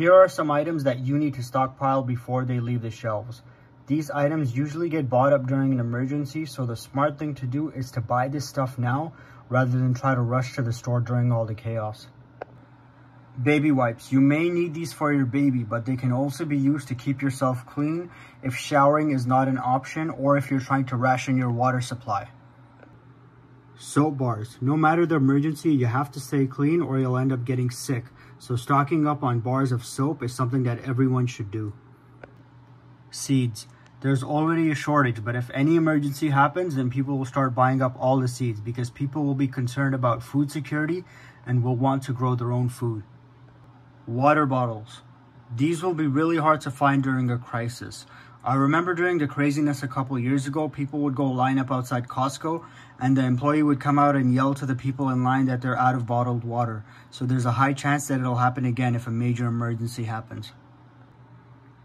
Here are some items that you need to stockpile before they leave the shelves. These items usually get bought up during an emergency, so the smart thing to do is to buy this stuff now rather than try to rush to the store during all the chaos. Baby wipes. You may need these for your baby, but they can also be used to keep yourself clean if showering is not an option or if you're trying to ration your water supply. Soap bars. No matter the emergency, you have to stay clean or you'll end up getting sick. So stocking up on bars of soap is something that everyone should do. Seeds. There's already a shortage, but if any emergency happens, then people will start buying up all the seeds because people will be concerned about food security and will want to grow their own food. Water bottles. These will be really hard to find during a crisis. I remember during the craziness a couple years ago, people would go line up outside Costco and the employee would come out and yell to the people in line that they're out of bottled water. So there's a high chance that it'll happen again if a major emergency happens.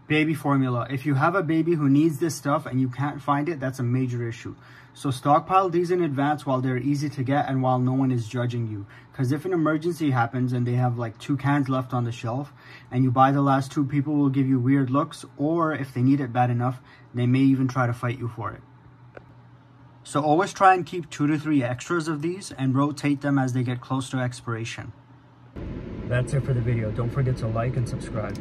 Baby formula. If you have a baby who needs this stuff and you can't find it, that's a major issue. So stockpile these in advance while they're easy to get and while no one is judging you. Because if an emergency happens and they have like two cans left on the shelf and you buy the last two, people will give you weird looks or if they need it bad enough, they may even try to fight you for it. So always try and keep two to three extras of these and rotate them as they get close to expiration. That's it for the video. Don't forget to like and subscribe.